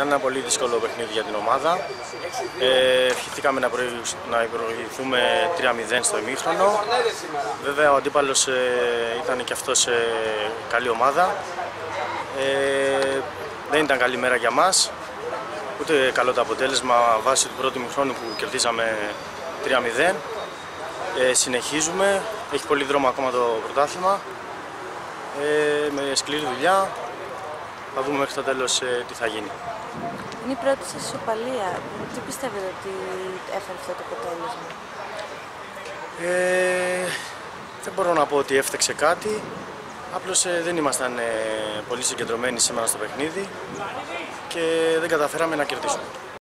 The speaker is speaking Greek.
Ήταν ένα πολύ δύσκολο παιχνίδι για την ομάδα. Ε, ευχηθήκαμε να, να προηγηθούμε 3-0 στο ημίχρονο. Βέβαια ο αντίπαλος ε, ήταν και αυτός ε, καλή ομάδα. Ε, δεν ήταν καλή μέρα για μας. Ούτε καλό το αποτέλεσμα βάσει του πρώτου ημίχρονου που κερδίσαμε 3-0. Ε, συνεχίζουμε. Έχει πολύ δρόμο ακόμα το πρωτάθλημα. Ε, με σκληρή δουλειά. Θα δούμε μέχρι το τέλος ε, τι θα γίνει. Είναι η πρώτη σας ισοπαλία. Τι πιστεύετε ότι έφερε αυτό το αποτέλεσμα; Ε, δεν μπορώ να πω ότι έφταξε κάτι. Απλώς ε, δεν ήμασταν ε, πολύ συγκεντρωμένοι σήμερα στο παιχνίδι και δεν καταφέραμε να κερδίσουμε.